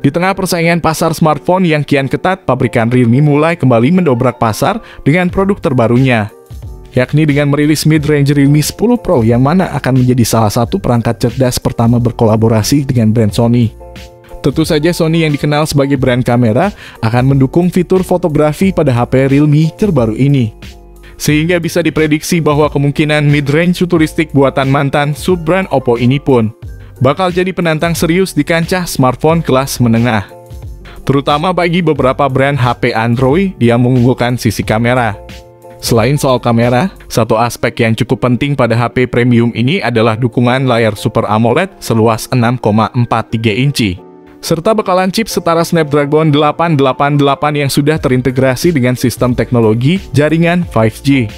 Di tengah persaingan pasar smartphone yang kian ketat, pabrikan Realme mulai kembali mendobrak pasar dengan produk terbarunya, yakni dengan merilis mid-range Realme 10 Pro yang mana akan menjadi salah satu perangkat cerdas pertama berkolaborasi dengan brand Sony. Tentu saja Sony yang dikenal sebagai brand kamera akan mendukung fitur fotografi pada HP Realme terbaru ini. Sehingga bisa diprediksi bahwa kemungkinan mid-range futuristik buatan mantan sub-brand Oppo ini pun bakal jadi penantang serius di kancah smartphone kelas menengah. Terutama bagi beberapa brand HP Android yang mengunggulkan sisi kamera. Selain soal kamera, satu aspek yang cukup penting pada HP premium ini adalah dukungan layar Super AMOLED seluas 6,43 inci. Serta bekalan chip setara Snapdragon 888 yang sudah terintegrasi dengan sistem teknologi jaringan 5G.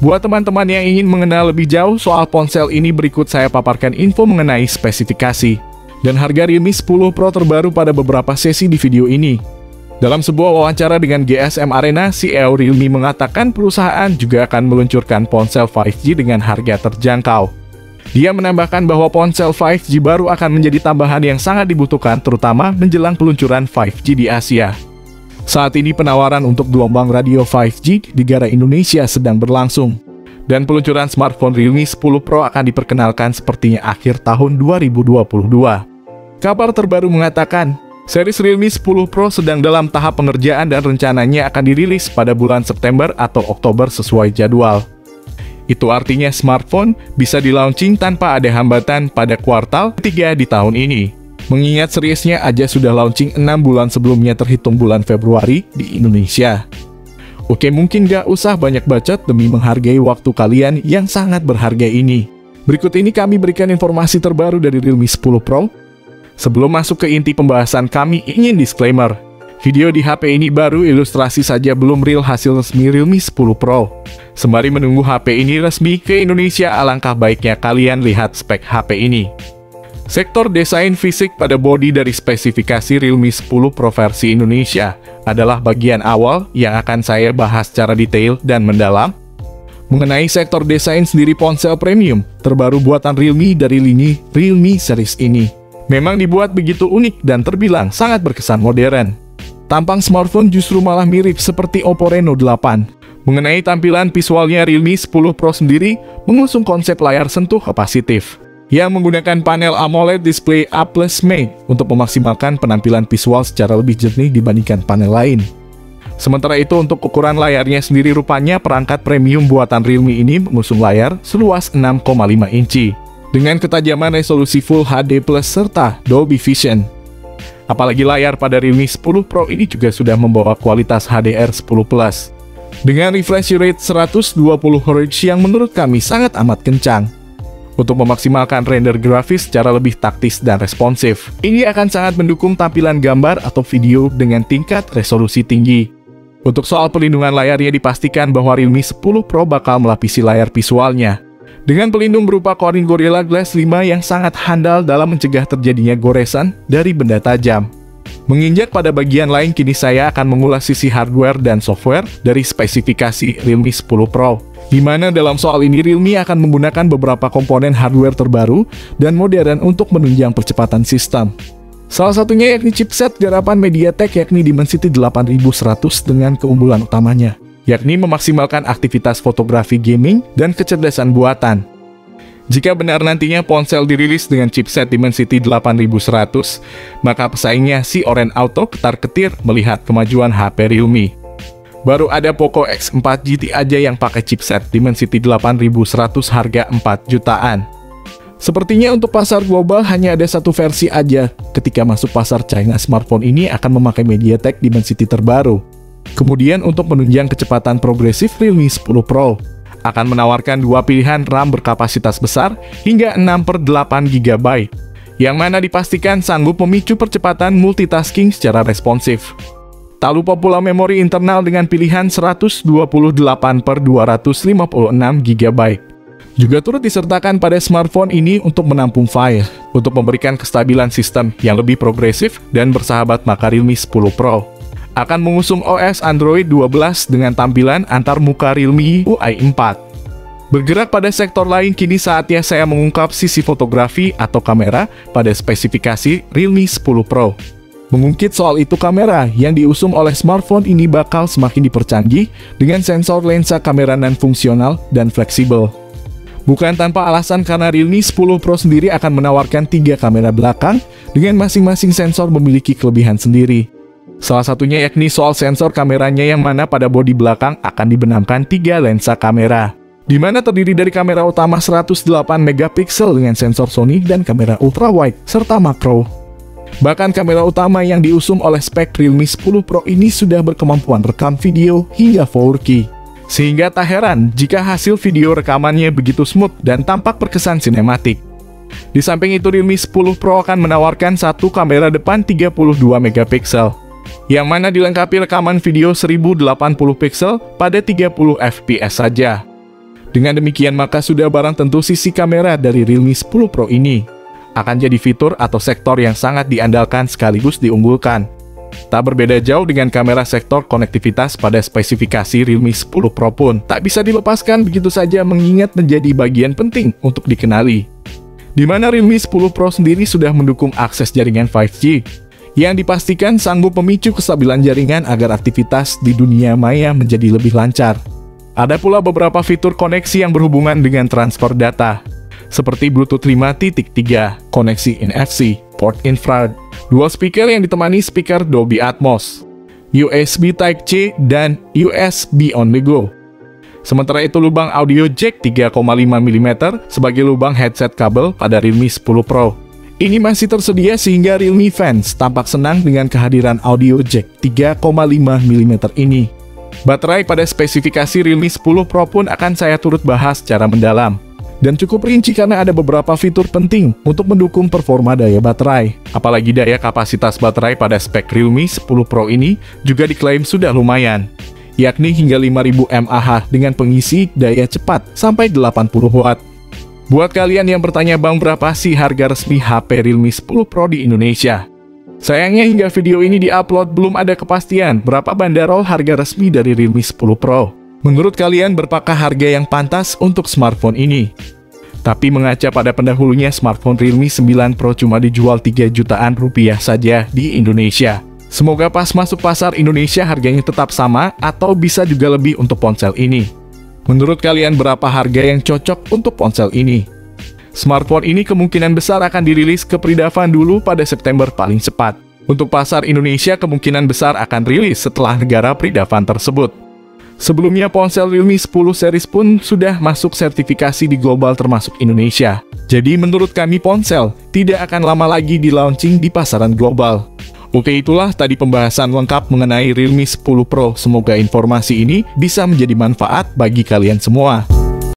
Buat teman-teman yang ingin mengenal lebih jauh soal ponsel ini berikut saya paparkan info mengenai spesifikasi dan harga Realme 10 Pro terbaru pada beberapa sesi di video ini. Dalam sebuah wawancara dengan GSM Arena, CEO Realme mengatakan perusahaan juga akan meluncurkan ponsel 5G dengan harga terjangkau. Dia menambahkan bahwa ponsel 5G baru akan menjadi tambahan yang sangat dibutuhkan terutama menjelang peluncuran 5G di Asia. Saat ini penawaran untuk gelombang radio 5G di negara Indonesia sedang berlangsung. Dan peluncuran smartphone Realme 10 Pro akan diperkenalkan sepertinya akhir tahun 2022. Kabar terbaru mengatakan, series Realme 10 Pro sedang dalam tahap pengerjaan dan rencananya akan dirilis pada bulan September atau Oktober sesuai jadwal. Itu artinya smartphone bisa di-launching tanpa ada hambatan pada kuartal ketiga di tahun ini. Mengingat seriesnya aja sudah launching 6 bulan sebelumnya terhitung bulan Februari di Indonesia. Oke mungkin gak usah banyak bacot demi menghargai waktu kalian yang sangat berharga ini. Berikut ini kami berikan informasi terbaru dari Realme 10 Pro. Sebelum masuk ke inti pembahasan kami ingin disclaimer. Video di HP ini baru ilustrasi saja belum real hasil resmi Realme 10 Pro. Sembari menunggu HP ini resmi ke Indonesia, alangkah baiknya kalian lihat spek HP ini. Sektor desain fisik pada bodi dari spesifikasi Realme 10 Pro versi Indonesia adalah bagian awal yang akan saya bahas secara detail dan mendalam. Mengenai sektor desain sendiri ponsel premium terbaru buatan Realme dari lini Realme series ini. Memang dibuat begitu unik dan terbilang sangat berkesan modern. Tampang smartphone justru malah mirip seperti Oppo Reno 8. Mengenai tampilan visualnya Realme 10 Pro sendiri mengusung konsep layar sentuh kapasitif yang menggunakan panel AMOLED display A Matte untuk memaksimalkan penampilan visual secara lebih jernih dibandingkan panel lain. Sementara itu untuk ukuran layarnya sendiri rupanya perangkat premium buatan Realme ini mengusung layar seluas 6,5 inci dengan ketajaman resolusi Full HD serta Dolby Vision. Apalagi layar pada Realme 10 Pro ini juga sudah membawa kualitas HDR10 Plus dengan refresh rate 120 Hz yang menurut kami sangat amat kencang untuk memaksimalkan render grafis secara lebih taktis dan responsif. Ini akan sangat mendukung tampilan gambar atau video dengan tingkat resolusi tinggi. Untuk soal pelindungan layarnya dipastikan bahwa Realme 10 Pro bakal melapisi layar visualnya. Dengan pelindung berupa Corning Gorilla Glass 5 yang sangat handal dalam mencegah terjadinya goresan dari benda tajam. Menginjak pada bagian lain, kini saya akan mengulas sisi hardware dan software dari spesifikasi Realme 10 Pro di mana dalam soal ini Realme akan menggunakan beberapa komponen hardware terbaru dan modern untuk menunjang percepatan sistem. Salah satunya yakni chipset garapan MediaTek yakni Dimensity 8100 dengan keunggulan utamanya, yakni memaksimalkan aktivitas fotografi gaming dan kecerdasan buatan. Jika benar nantinya ponsel dirilis dengan chipset Dimensity 8100, maka pesaingnya si Oren Auto ketar-ketir melihat kemajuan HP Realme. Baru ada Poco X4 GT aja yang pakai chipset Dimensity 8100 harga 4 jutaan. Sepertinya untuk pasar global hanya ada satu versi aja. Ketika masuk pasar China, smartphone ini akan memakai MediaTek Dimensity terbaru. Kemudian untuk menunjang kecepatan progresif Realme 10 Pro akan menawarkan dua pilihan RAM berkapasitas besar hingga 6 per 8 GB, yang mana dipastikan sanggup memicu percepatan multitasking secara responsif. Tak lupa pula memori internal dengan pilihan 128 per 256 GB. Juga turut disertakan pada smartphone ini untuk menampung file, untuk memberikan kestabilan sistem yang lebih progresif dan bersahabat maka Realme 10 Pro. Akan mengusung OS Android 12 dengan tampilan antar muka Realme UI 4. Bergerak pada sektor lain, kini saatnya saya mengungkap sisi fotografi atau kamera pada spesifikasi Realme 10 Pro. Mengungkit soal itu kamera yang diusung oleh smartphone ini bakal semakin dipercanggih dengan sensor lensa kamera non fungsional dan fleksibel. Bukan tanpa alasan karena Realme 10 Pro sendiri akan menawarkan tiga kamera belakang dengan masing-masing sensor memiliki kelebihan sendiri. Salah satunya yakni soal sensor kameranya yang mana pada bodi belakang akan dibenamkan tiga lensa kamera di mana terdiri dari kamera utama 108 megapiksel dengan sensor Sony dan kamera ultra wide serta makro. Bahkan kamera utama yang diusung oleh spek Realme 10 Pro ini sudah berkemampuan rekam video hingga 4K. Sehingga tak heran jika hasil video rekamannya begitu smooth dan tampak berkesan sinematik. Di samping itu Realme 10 Pro akan menawarkan satu kamera depan 32 megapiksel, yang mana dilengkapi rekaman video 1080 pixel pada 30 fps saja. Dengan demikian maka sudah barang tentu sisi kamera dari Realme 10 Pro ini akan jadi fitur atau sektor yang sangat diandalkan sekaligus diunggulkan. Tak berbeda jauh dengan kamera sektor konektivitas pada spesifikasi Realme 10 Pro pun tak bisa dilepaskan begitu saja mengingat menjadi bagian penting untuk dikenali. Di mana Realme 10 Pro sendiri sudah mendukung akses jaringan 5G, yang dipastikan sanggup memicu kestabilan jaringan agar aktivitas di dunia maya menjadi lebih lancar. Ada pula beberapa fitur koneksi yang berhubungan dengan transfer data, seperti Bluetooth 5.3, koneksi NFC, port infrared, dual speaker yang ditemani speaker Dolby Atmos, USB Type-C, dan USB on the go. Sementara itu lubang audio jack 3,5 mm sebagai lubang headset kabel pada Realme 10 Pro. Ini masih tersedia sehingga Realme fans tampak senang dengan kehadiran audio jack 3,5 mm ini. Baterai pada spesifikasi Realme 10 Pro pun akan saya turut bahas secara mendalam dan cukup rinci karena ada beberapa fitur penting untuk mendukung performa daya baterai. Apalagi daya kapasitas baterai pada spek Realme 10 Pro ini juga diklaim sudah lumayan, yakni hingga 5000 mAh dengan pengisi daya cepat sampai 80 watt. Buat kalian yang bertanya bang berapa sih harga resmi HP Realme 10 Pro di Indonesia? Sayangnya hingga video ini diupload belum ada kepastian berapa banderol harga resmi dari Realme 10 Pro. Menurut kalian berapakah harga yang pantas untuk smartphone ini? Tapi mengaca pada pendahulunya smartphone Realme 9 Pro cuma dijual 3 jutaan rupiah saja di Indonesia. Semoga pas masuk pasar Indonesia harganya tetap sama atau bisa juga lebih untuk ponsel ini. Menurut kalian berapa harga yang cocok untuk ponsel ini? Smartphone ini kemungkinan besar akan dirilis ke Pridavan dulu pada September paling cepat. Untuk pasar Indonesia kemungkinan besar akan rilis setelah negara Pridavan tersebut. Sebelumnya ponsel Realme 10 series pun sudah masuk sertifikasi di global termasuk Indonesia. Jadi menurut kami ponsel tidak akan lama lagi di launching di pasaran global. Oke itulah tadi pembahasan lengkap mengenai Realme 10 Pro. Semoga informasi ini bisa menjadi manfaat bagi kalian semua.